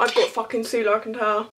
I've got fucking Sula, I can tell.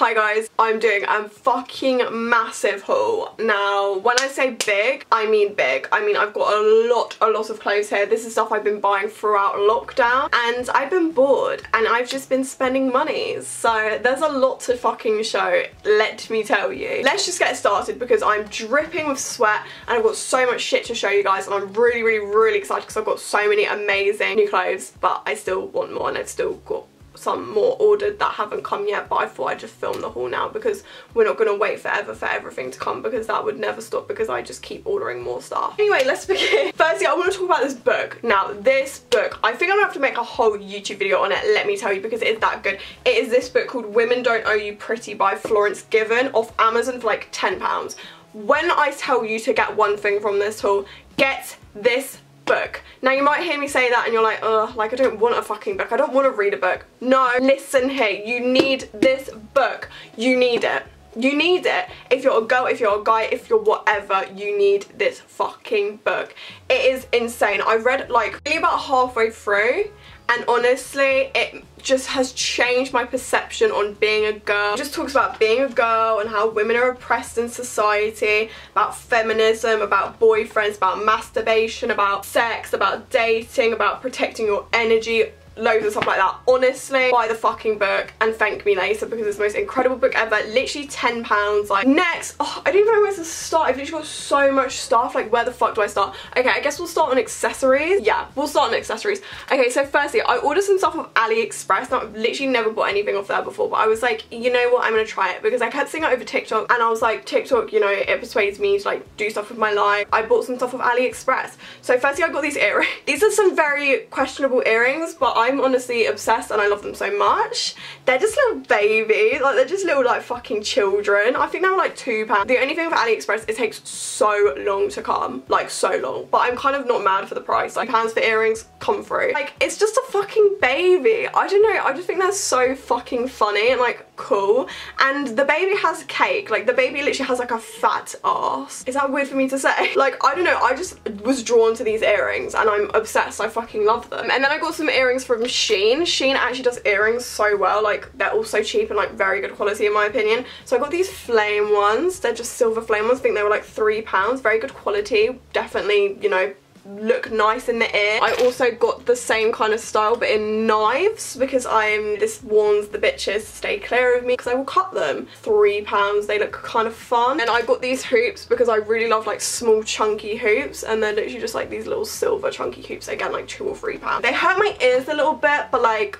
Hi guys, I'm doing a fucking massive haul. Now, when I say big, I mean big. I mean, I've got a lot, a lot of clothes here. This is stuff I've been buying throughout lockdown and I've been bored and I've just been spending money. So there's a lot to fucking show, let me tell you. Let's just get started because I'm dripping with sweat and I've got so much shit to show you guys and I'm really, really, really excited because I've got so many amazing new clothes, but I still want more and I've still got some more ordered that haven't come yet but I thought I'd just film the haul now because we're not going to wait forever for everything to come because that would never stop because I just keep ordering more stuff. Anyway, let's begin. Firstly, I want to talk about this book. Now, this book, I think I'm going to have to make a whole YouTube video on it, let me tell you, because it is that good. It is this book called Women Don't Owe You Pretty by Florence Given off Amazon for like £10. When I tell you to get one thing from this haul, get this book. Now you might hear me say that and you're like, ugh, like I don't want a fucking book. I don't want to read a book. No, listen here. You need this book. You need it. You need it. If you're a girl, if you're a guy, if you're whatever, you need this fucking book. It is insane. I read like about halfway through and honestly it just has changed my perception on being a girl. It just talks about being a girl and how women are oppressed in society, about feminism, about boyfriends, about masturbation, about sex, about dating, about protecting your energy, loads of stuff like that. Honestly, buy the fucking book and thank me later because it's the most incredible book ever. Literally £10. Like, next, oh, I don't even know where to start. I've literally got so much stuff. Like, where the fuck do I start? Okay, I guess we'll start on accessories. Yeah, we'll start on accessories. Okay, so firstly, I ordered some stuff off AliExpress. Now, I've literally never bought anything off there before, but I was like, you know what, I'm gonna try it because I kept seeing it over TikTok and I was like, TikTok, you know, it persuades me to like do stuff with my life. I bought some stuff off AliExpress. So firstly, I got these earrings. These are some very questionable earrings, but I'm honestly obsessed and I love them so much. They're just little babies, like they're just little like fucking children. I think they were like two pounds. The only thing with AliExpress, it takes so long to come, like so long. But I'm kind of not mad for the price. Like pounds for earrings come through. Like it's just a fucking baby. I don't know, I just think they're so fucking funny and like cool. And the baby has cake, like the baby literally has like a fat ass. Is that weird for me to say? Like I don't know, I just was drawn to these earrings and I'm obsessed. I fucking love them. And then I got some earrings from Sheen. Shein actually does earrings so well. Like, they're all so cheap and, like, very good quality in my opinion. So I got these flame ones. They're just silver flame ones. I think they were, like, £3. Very good quality. Definitely, you know, look nice in the ear. I also got the same kind of style but in knives because I'm, this warns the bitches stay clear of me because I will cut them. Three pounds, they look kind of fun. And I got these hoops because I really love like small chunky hoops and they're literally just like these little silver chunky hoops. Again, like two or three pounds. They hurt my ears a little bit but like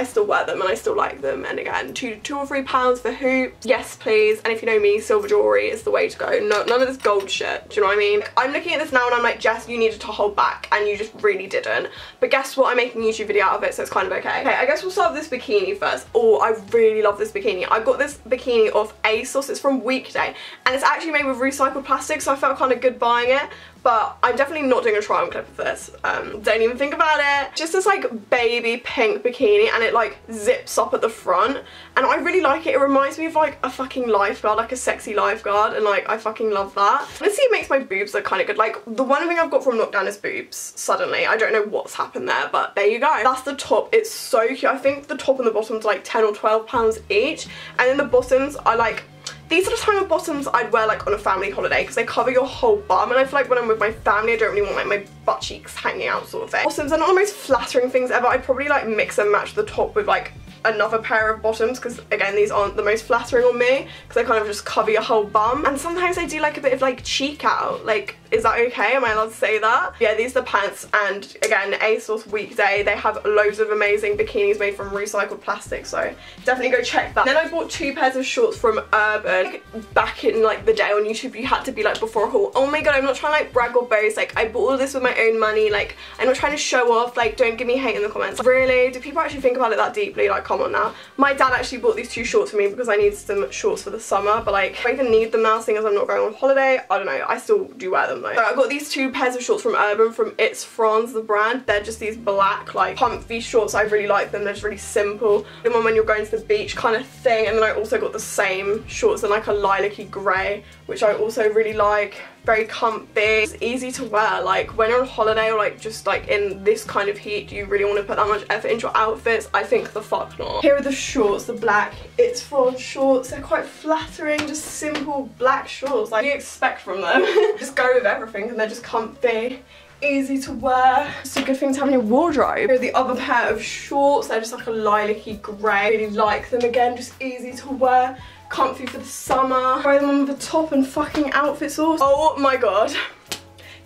I still wear them and I still like them. And again two two or three pounds for hoops. Yes please. And if you know me silver jewelry is the way to go. No, none of this gold shit. Do you know what I mean? I'm looking at this now and I'm like Jess you needed to hold back. And you just really didn't. But guess what? I'm making a YouTube video out of it so it's kind of okay. Okay I guess we'll start with this bikini first. Oh I really love this bikini. I got this bikini off ASOS. It's from Weekday. And it's actually made with recycled plastic so I felt kind of good buying it but I'm definitely not doing a try on clip of this. Um, don't even think about it. Just this like baby pink bikini and it like zips up at the front and I really like it. It reminds me of like a fucking lifeguard, like a sexy lifeguard and like I fucking love that. Honestly it makes my boobs look kind of good. Like the one thing I've got from lockdown is boobs suddenly. I don't know what's happened there but there you go. That's the top. It's so cute. I think the top and the bottom's like 10 or 12 pounds each and then the bottoms are like these are the kind of bottoms I'd wear like on a family holiday because they cover your whole bum and I feel like when I'm with my family I don't really want like my butt cheeks hanging out sort of thing. Bottoms are not the most flattering things ever. I'd probably like mix and match the top with like another pair of bottoms because again these aren't the most flattering on me because they kind of just cover your whole bum and sometimes I do like a bit of like cheek out like is that okay? Am I allowed to say that? Yeah these are the pants and again ASOS weekday. They have loads of amazing bikinis made from recycled plastic so definitely go check that. Then I bought two pairs of shorts from Urban. Back in like the day on YouTube you had to be like before a haul oh my god I'm not trying to like brag or boast. Like I bought all this with my own money. Like I'm not trying to show off. Like don't give me hate in the comments. Really? Do people actually think about it that deeply? Like come on now. My dad actually bought these two shorts for me because I needed some shorts for the summer, but like, I even need them now seeing as I'm not going on holiday. I don't know, I still do wear them though. So I got these two pairs of shorts from Urban from iets frans, the brand. They're just these black, like, comfy shorts. I really like them. They're just really simple. The one when you're going to the beach kind of thing. And then I also got the same shorts in like a lilac-y grey, which I also really like very comfy. It's easy to wear. Like when you're on holiday or like just like in this kind of heat, do you really want to put that much effort into your outfits? I think the fuck not. Here are the shorts, the black It's for shorts. They're quite flattering, just simple black shorts. Like you expect from them. just go with everything and they're just comfy easy to wear. It's a good thing to have in your wardrobe. Here the other pair of shorts. They're just like a lilac-y grey. Really like them again, just easy to wear comfy for the summer. Throw them on a top and fucking outfit sauce. Oh my god.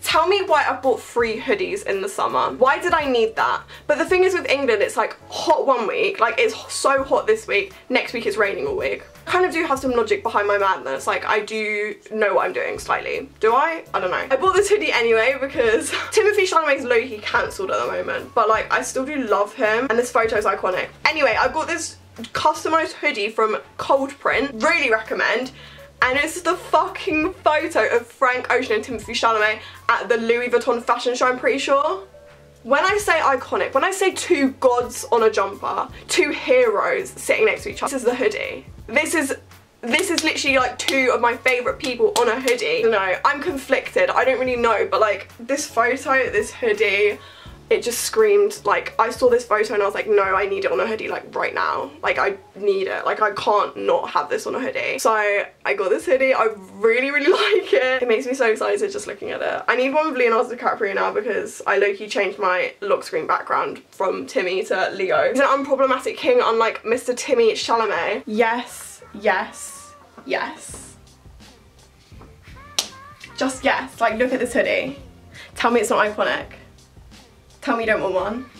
Tell me why I bought three hoodies in the summer. Why did I need that? But the thing is with England, it's like hot one week, like it's so hot this week, next week it's raining all week. I kind of do have some logic behind my madness, like I do know what I'm doing slightly. Do I? I don't know. I bought this hoodie anyway because Timothée Chalamet's low-key cancelled at the moment, but like I still do love him and this photo is iconic. Anyway, I got this customized hoodie from Cold Print. Really recommend. And it's the fucking photo of Frank Ocean and Timothée Chalamet at the Louis Vuitton fashion show, I'm pretty sure. When I say iconic, when I say two gods on a jumper, two heroes sitting next to each other, this is the hoodie. This is this is literally like two of my favourite people on a hoodie. No, I'm conflicted. I don't really know, but like this photo, this hoodie, it just screamed like I saw this photo and I was like no I need it on a hoodie like right now. Like I need it. Like I can't not have this on a hoodie. So I got this hoodie. I really really like it. It makes me so excited just looking at it. I need one with Leonardo DiCaprio now because I low-key changed my lock screen background from Timmy to Leo. He's an unproblematic king unlike Mr. Timmy Chalamet. Yes yes yes. Just yes. Like look at this hoodie. Tell me it's not iconic Tell me you don't want one.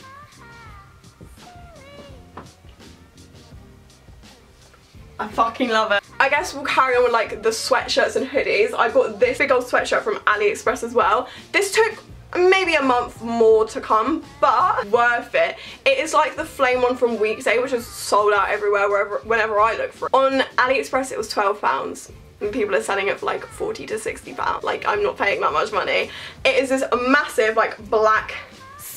I fucking love it. I guess we'll carry on with like the sweatshirts and hoodies. I got this big old sweatshirt from AliExpress as well. This took maybe a month more to come, but worth it. It is like the flame one from Weekday, which is sold out everywhere wherever, whenever I look for it. On AliExpress it was £12 and people are selling it for like 40 to 60 pounds. Like I'm not paying that much money. It is this massive like black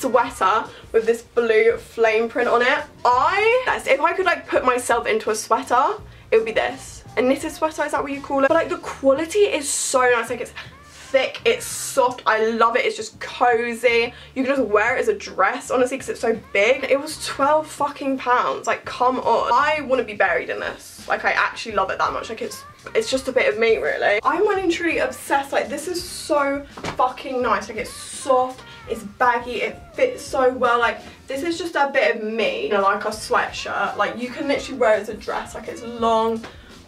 sweater with this blue flame print on it. I, if I could like put myself into a sweater, it would be this. A knitted sweater, is that what you call it? But like the quality is so nice, like it's thick, it's soft, I love it, it's just cozy. You can just wear it as a dress, honestly, because it's so big. It was 12 fucking pounds, like come on. I want to be buried in this. Like I actually love it that much, like it's it's just a bit of me really. I'm and truly obsessed, like this is so fucking nice, like it's soft, it's baggy, it fits so well. Like, this is just a bit of me, you know, like a sweatshirt. Like, you can literally wear it as a dress. Like, it's long.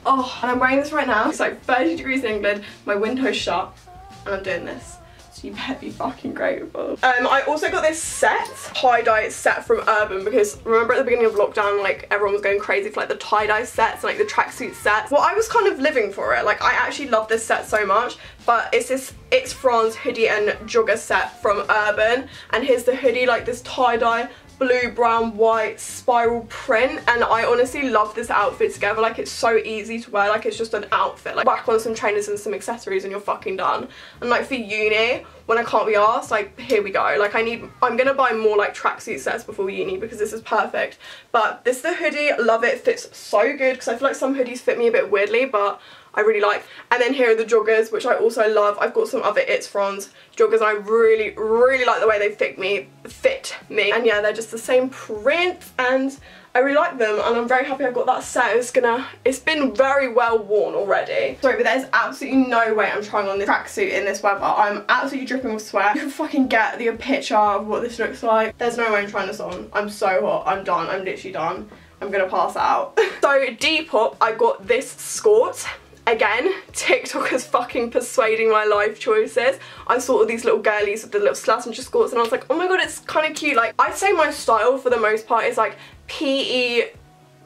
Oh, and I'm wearing this right now. It's like 30 degrees in England. My window's shut, and I'm doing this you better be fucking grateful. Um, I also got this set, tie-dye set from Urban because remember at the beginning of lockdown like everyone was going crazy for like the tie-dye sets and like the tracksuit sets. Well I was kind of living for it, like I actually love this set so much but it's this iets frans hoodie and jogger set from Urban and here's the hoodie like this tie-dye blue, brown, white spiral print and I honestly love this outfit together. Like it's so easy to wear, like it's just an outfit. Like whack on some trainers and some accessories and you're fucking done. And like for uni, when I can't be asked, like here we go. Like I need, I'm gonna buy more like tracksuit sets before uni because this is perfect. But this is the hoodie, love it, fits so good because I feel like some hoodies fit me a bit weirdly but I really like. And then here are the joggers, which I also love. I've got some other iets frans joggers I really, really like the way they fit me. Fit me. And yeah, they're just the same print and I really like them and I'm very happy I've got that set. It's gonna, it's been very well worn already. Sorry, but there's absolutely no way I'm trying on this tracksuit in this weather. I'm absolutely dripping with sweat. You can fucking get the picture of what this looks like. There's no way I'm trying this on. I'm so hot. I'm done. I'm literally done. I'm gonna pass out. so Depop, I got this skirt Again, TikTok is fucking persuading my life choices. I saw all these little girlies with the little Slazenger skirts and I was like, oh my god, it's kind of cute. Like, I'd say my style for the most part is like PE,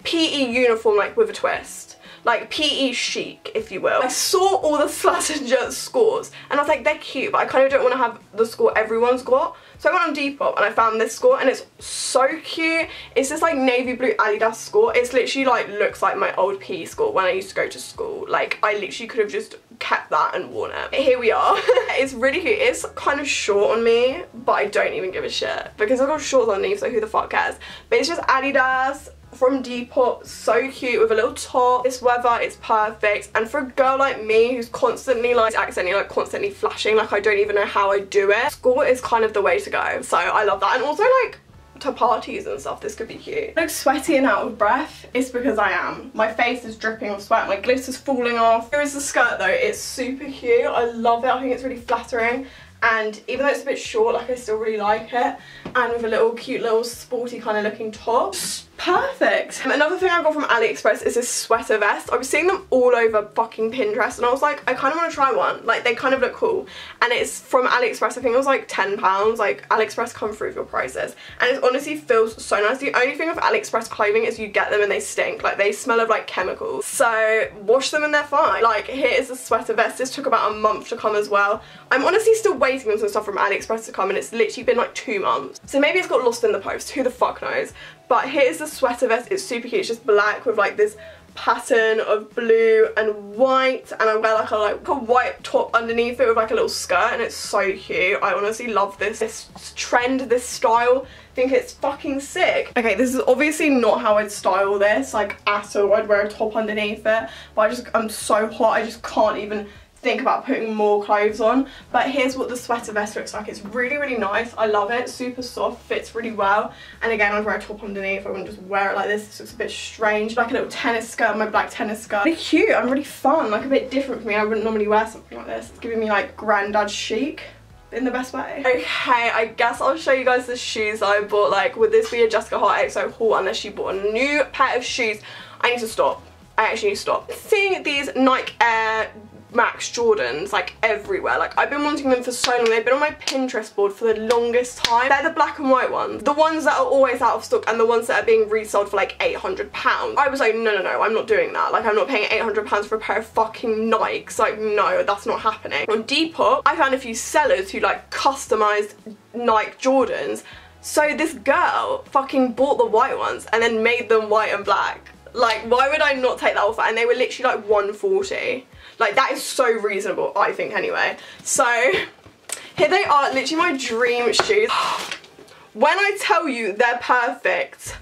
PE uniform like with a twist like PE chic, if you will. I saw all the Slazenger scores and I was like, they're cute, but I kind of don't want to have the score everyone's got. So I went on Depop and I found this score and it's so cute. It's this like navy blue Adidas score. It's literally like looks like my old PE score when I used to go to school. Like I literally could have just kept that and worn it. Here we are. it's really cute. It's kind of short on me, but I don't even give a shit because I've got shorts underneath, so who the fuck cares? But it's just Adidas from Depop, so cute with a little top. This weather, it's perfect. And for a girl like me who's constantly like accidentally like constantly flashing, like I don't even know how I do it, school is kind of the way to go. So I love that. And also like to parties and stuff this could be cute. I look sweaty and out of breath it's because I am. My face is dripping with sweat, my glitter's falling off. Here is the skirt though, it's super cute. I love it, I think it's really flattering and even though it's a bit short like I still really like it and with a little cute little sporty kind of looking top perfect. Another thing I got from AliExpress is this sweater vest. I was seeing them all over fucking Pinterest and I was like, I kind of want to try one. Like, they kind of look cool. And it's from AliExpress. I think it was like £10. Like, AliExpress come through with your prices. And it honestly feels so nice. The only thing with AliExpress clothing is you get them and they stink. Like, they smell of like chemicals. So, wash them and they're fine. Like, here is the sweater vest. This took about a month to come as well. I'm honestly still waiting on some stuff from AliExpress to come and it's literally been like two months. So maybe it's got lost in the post. Who the fuck knows? But here's the sweater vest. It's super cute. It's just black with like this pattern of blue and white and I wear like a like a white top underneath it with like a little skirt and it's so cute. I honestly love this, this trend, this style. I think it's fucking sick. Okay, this is obviously not how I'd style this like at all. I'd wear a top underneath it but I just, I'm so hot I just can't even think about putting more clothes on but here's what the sweater vest looks like. It's really really nice. I love it. Super soft. Fits really well. And again I'd wear a top underneath. I wouldn't just wear it like this. This looks a bit strange. Like a little tennis skirt my black tennis skirt. Really cute. And really fun. Like a bit different for me. I wouldn't normally wear something like this. It's giving me like granddad chic in the best way. Okay, I guess I'll show you guys the shoes I bought. Like, would this be a Jessica Hart EXO haul unless she bought a new pair of shoes? I need to stop. I actually need to stop. Seeing these Nike Air Max Jordans like everywhere. Like I've been wanting them for so long. They've been on my Pinterest board for the longest time. They're the black and white ones. The ones that are always out of stock and the ones that are being resold for like £800. I was like, no, no, no, I'm not doing that. Like I'm not paying £800 for a pair of fucking Nikes. Like no, that's not happening. On Depop, I found a few sellers who like customized Nike Jordans. So this girl fucking bought the white ones and then made them white and black. Like, why would I not take that offer? And they were literally like 140 like that is so reasonable, I think anyway. So here they are, literally my dream shoes. when I tell you they're perfect,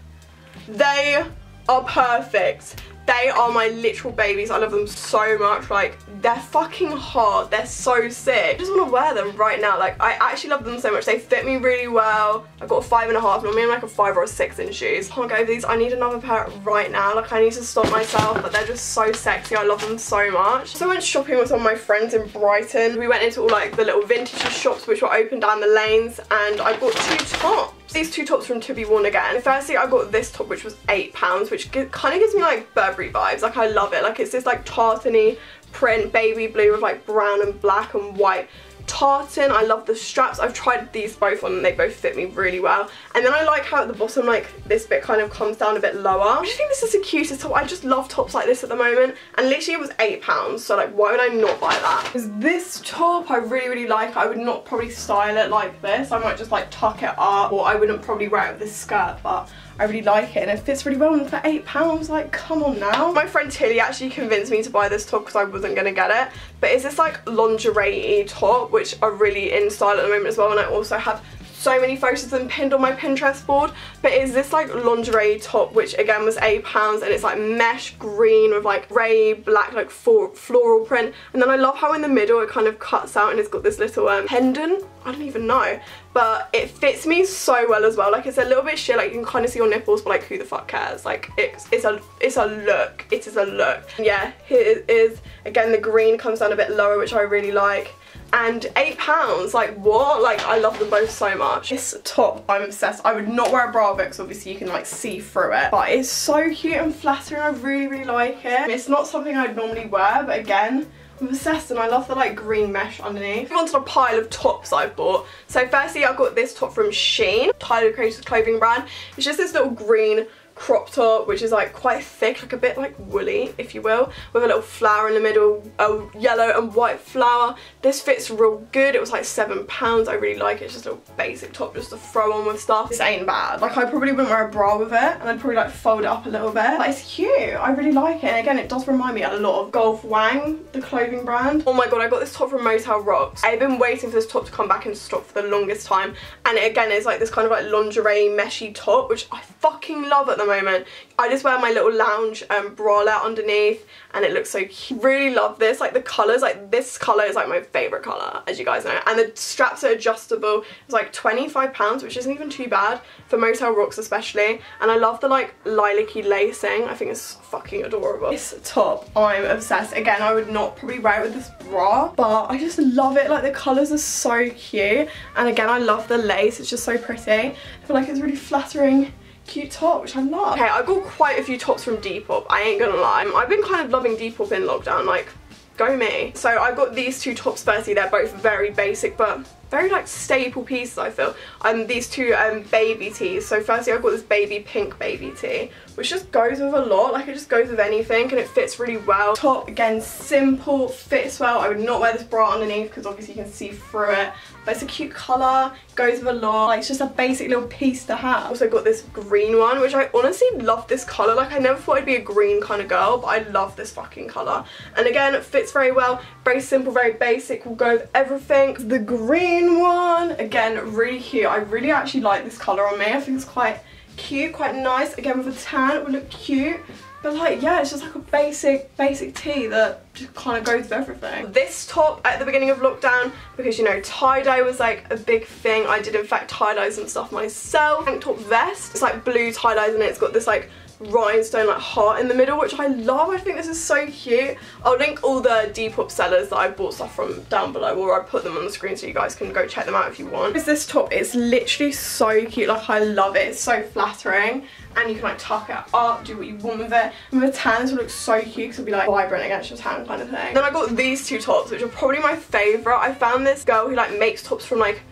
they are perfect. They are my literal babies. I love them so much. Like, they're fucking hot. They're so sick. I just want to wear them right now. Like, I actually love them so much. They fit me really well. I've got a five and a half. Normally I'm like a five or a six in shoes. I can't go over these. I need another pair right now. Like, I need to stop myself. But they're just so sexy. I love them so much. So I went shopping with some of my friends in Brighton. We went into all like the little vintage shops which were open down the lanes. And I bought two tops these two tops from To Be Worn Again. Firstly, I got this top which was £8, which kind of gives me like Burberry vibes. Like I love it. Like it's this like tartany print baby blue with like brown and black and white tartan. I love the straps. I've tried these both on and they both fit me really well. And then I like how at the bottom like this bit kind of comes down a bit lower. I just think this is the cutest top. I just love tops like this at the moment. And literally it was £8 so like why would I not buy that? Because this top I really really like. I would not probably style it like this. I might just like tuck it up or I wouldn't probably wear it with this skirt but I really like it and it fits really well and for £8 like come on now. My friend Tilly actually convinced me to buy this top because I wasn't going to get it but it's this like lingerie top which are really in style at the moment as well and I also have so many photos them pinned on my Pinterest board. But it's this like lingerie top which again was £8 and it's like mesh green with like grey black like floral print. And then I love how in the middle it kind of cuts out and it's got this little um, pendant. I don't even know. But it fits me so well as well. Like it's a little bit shit, like you can kind of see your nipples but like who the fuck cares? Like it's, it's, a, it's a look. It is a look. Yeah, here it is. Again the green comes down a bit lower which I really like and eight pounds like what like i love them both so much this top i'm obsessed i would not wear a bra because obviously you can like see through it but it's so cute and flattering i really really like it it's not something i'd normally wear but again I'm obsessed and I love the like green mesh underneath. Move on to the pile of tops I've bought. So firstly I got this top from Shein, Tyler Creator's clothing brand. It's just this little green crop top which is like quite thick like a bit like woolly if you will with a little flower in the middle a yellow and white flower. This fits real good. It was like seven pounds. I really like it. It's just a basic top just to throw on with stuff. This ain't bad. Like i probably wouldn't wear a bra with it and i'd probably like fold it up a little bit. But it's cute. I really like it. And again it does remind me a lot of golf wang the clothing brand. Oh my god i got this top from motel rocks. I've been waiting for this top to come back into stock for the longest time. And it again is like this kind of like lingerie meshy top which i fucking love at the the moment. I just wear my little lounge um, bralette underneath and it looks so cute. Really love this. Like the colours, like this colour is like my favourite colour, as you guys know. And the straps are adjustable. It's like £25, which isn't even too bad for Motel Rocks especially. And I love the like lilac-y lacing. I think it's fucking adorable. This top, I'm obsessed. Again, I would not probably wear it with this bra, but I just love it. Like the colours are so cute. And again, I love the lace. It's just so pretty. I feel like it's really flattering cute top, which I love. Okay, I got quite a few tops from Depop, I ain't gonna lie. I've been kind of loving Depop in lockdown, like, go me. So I got these two tops firstly, they're both very basic, but very like staple pieces I feel. And um, these two um, baby tees. So firstly I've got this baby pink baby tee which just goes with a lot like it just goes with anything and it fits really well. Top again simple fits well. I would not wear this bra underneath because obviously you can see through it but it's a cute colour goes with a lot like it's just a basic little piece to have. Also got this green one which I honestly love this colour like I never thought I'd be a green kind of girl but I love this fucking colour and again it fits very well very simple very basic will go with everything. The green one. Again, really cute. I really actually like this colour on me. I think it's quite cute, quite nice. Again, with a tan, it would look cute. But like, yeah, it's just like a basic, basic tee that just kind of goes with everything. This top at the beginning of lockdown, because you know, tie-dye was like a big thing. I did in fact tie-dyes and stuff myself. Tank top vest, it's like blue tie-dyes and it. It's got this like rhinestone like heart in the middle which I love. I think this is so cute. I'll link all the Depop sellers that I bought stuff from down below or I put them on the screen so you guys can go check them out if you want. Is this top it's literally so cute. Like I love it. It's so flattering. And you can like tuck it up do what you want with it. And a tan will look so cute because it'll be like vibrant against your tan kind of thing. Then I got these two tops which are probably my favorite. I found this girl who like makes tops from like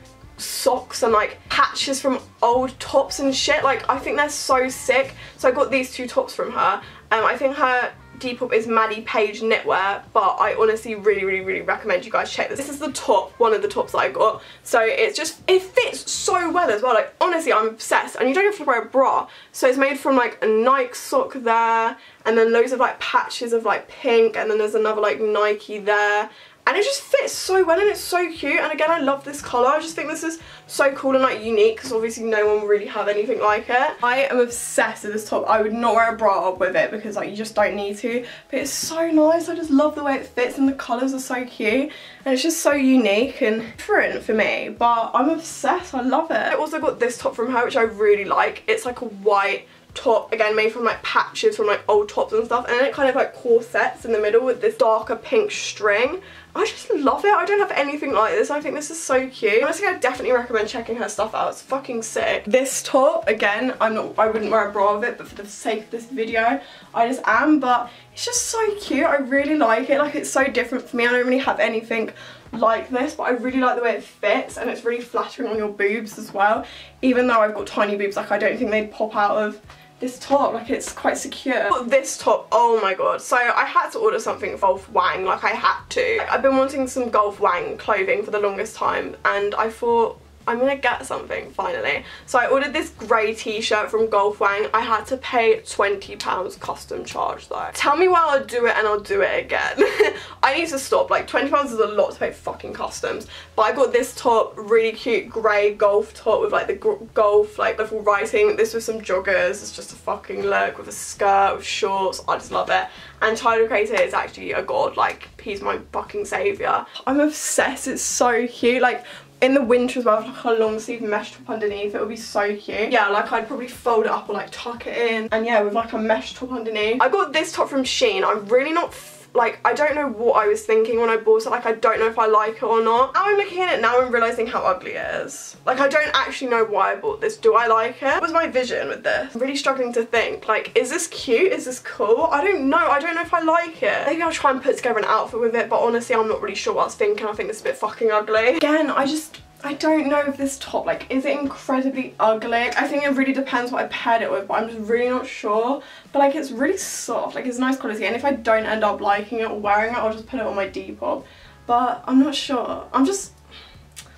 socks and like patches from old tops and shit. Like I think they're so sick. So I got these two tops from her. Um, I think her Depop is Maddie Page knitwear but I honestly really really really recommend you guys check this. This is the top, one of the tops that I got. So it's just, it fits so well as well. Like honestly I'm obsessed. And you don't have to wear a bra. So it's made from like a Nike sock there and then loads of like patches of like pink and then there's another like Nike there and it just fits so well and it's so cute. And again I love this colour. I just think this is so cool and like unique because obviously no one will really have anything like it. I am obsessed with this top. I would not wear a bra with it because like you just don't need to. But it's so nice. I just love the way it fits and the colours are so cute. And it's just so unique and different for me. But I'm obsessed. I love it. I also got this top from her which I really like. It's like a white top again made from like patches from like old tops and stuff and then it kind of like corsets in the middle with this darker pink string. I just love it. I don't have anything like this I think this is so cute. Honestly I definitely recommend checking her stuff out. It's fucking sick. This top again I'm not I wouldn't wear a bra with it but for the sake of this video I just am but it's just so cute. I really like it. Like it's so different for me. I don't really have anything like this but I really like the way it fits and it's really flattering on your boobs as well. Even though I've got tiny boobs like I don't think they'd pop out of this top like it's quite secure. This top oh my god. So I had to order something Golf Wang like I had to. I've been wanting some Golf Wang clothing for the longest time and I thought I'm gonna get something finally. So I ordered this grey t-shirt from Golf Wang. I had to pay £20 custom charge though. Tell me why I'll do it and I'll do it again. I need to stop. Like £20 is a lot to pay fucking customs. But I got this top, really cute grey golf top with like the golf like little writing. This with some joggers. It's just a fucking look with a skirt, with shorts. I just love it. And Tyler Creator is actually a god. Like he's my fucking saviour. I'm obsessed. It's so cute. Like in the winter as well, like a long sleeve mesh top underneath, it would be so cute. Yeah, like I'd probably fold it up or like tuck it in. And yeah, with like a mesh top underneath. I got this top from Shein. I'm really not like I don't know what I was thinking when I bought it like I don't know if I like it or not. Now I'm looking at it now I'm realizing how ugly it is. Like I don't actually know why I bought this. Do I like it? What was my vision with this? I'm really struggling to think. Like is this cute? Is this cool? I don't know. I don't know if I like it. Maybe I'll try and put together an outfit with it but honestly I'm not really sure what I was thinking. I think it's a bit fucking ugly. Again I just I don't know if this top, like, is it incredibly ugly? I think it really depends what I paired it with, but I'm just really not sure. But, like, it's really soft. Like, it's nice quality. And if I don't end up liking it or wearing it, I'll just put it on my Depop. But I'm not sure. I'm just...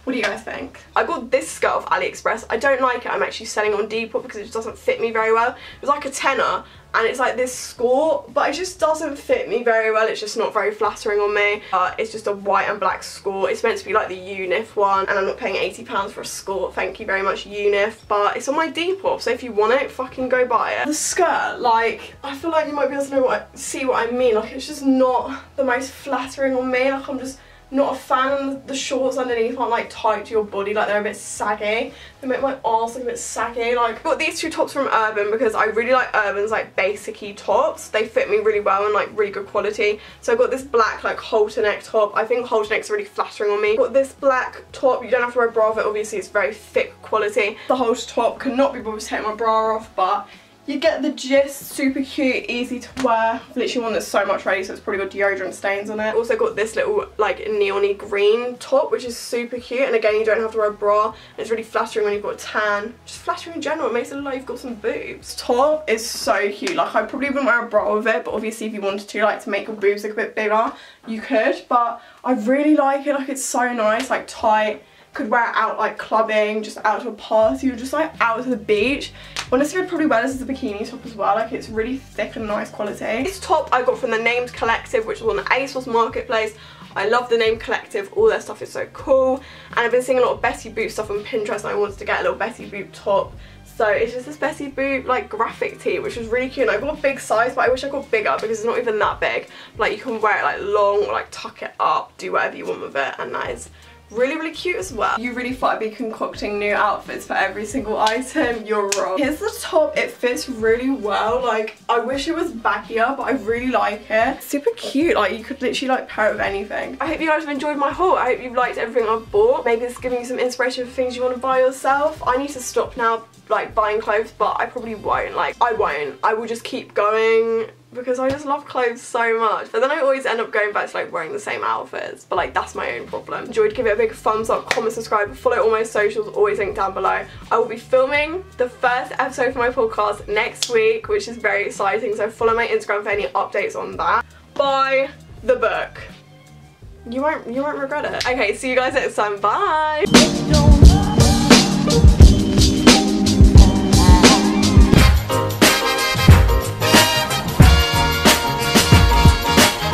What do you guys think? I got this skirt off AliExpress. I don't like it. I'm actually selling on Depop because it just doesn't fit me very well. It was like a tenner and it's like this skirt, but it just doesn't fit me very well. It's just not very flattering on me. Uh, it's just a white and black skirt. It's meant to be like the Unif one and I'm not paying £80 for a skirt. Thank you very much Unif, but it's on my Depop so if you want it, fucking go buy it. The skirt, like, I feel like you might be able to know what I, see what I mean. Like it's just not the most flattering on me. Like I'm just not a fan of the shorts underneath aren't like tight to your body, like they're a bit saggy. They make my arse look a bit saggy. Like, I got these two tops from Urban because I really like Urban's like basicy tops. They fit me really well and like really good quality. So I got this black like halter neck top. I think halter neck's are really flattering on me. Got this black top. You don't have to wear a bra with it. Obviously, it's very thick quality. The halter top cannot be bothered to take my bra off, but you get the gist, super cute, easy to wear. I've literally one that's so much ready so it's probably got deodorant stains on it. Also got this little like neony green top which is super cute and again you don't have to wear a bra. It's really flattering when you've got a tan. Just flattering in general, it makes it look like you've got some boobs. Top is so cute, like I probably wouldn't wear a bra with it but obviously if you wanted to like to make your boobs look a bit bigger you could but I really like it, like it's so nice, like tight could wear out like clubbing, just out to a party or just like out to the beach. Honestly, I'd probably wear this as a bikini top as well. Like it's really thick and nice quality. This top I got from the Named Collective, which was on the ASOS Marketplace. I love the Named Collective. All their stuff is so cool. And I've been seeing a lot of Betty Boop stuff on Pinterest and I wanted to get a little Betty Boop top. So it's just this Betty Boop like graphic tee which is really cute. And I got a big size but I wish I got bigger because it's not even that big. Like you can wear it like long or like tuck it up, do whatever you want with it and that is really really cute as well. You really thought I'd be concocting new outfits for every single item. You're wrong. Here's the top. It fits really well. Like I wish it was baggier but I really like it. Super cute. Like you could literally like pair it with anything. I hope you guys have enjoyed my haul. I hope you've liked everything I've bought. Maybe it's giving you some inspiration for things you want to buy yourself. I need to stop now like buying clothes but I probably won't. Like I won't. I will just keep going because I just love clothes so much. But then I always end up going back to like wearing the same outfits. But like that's my own problem. Enjoyed, give it a big thumbs up, comment, subscribe, follow all my socials, always linked down below. I will be filming the first episode for my podcast next week, which is very exciting. So follow my Instagram for any updates on that. Buy the book. You won't you won't regret it. Okay, see you guys next time. Bye!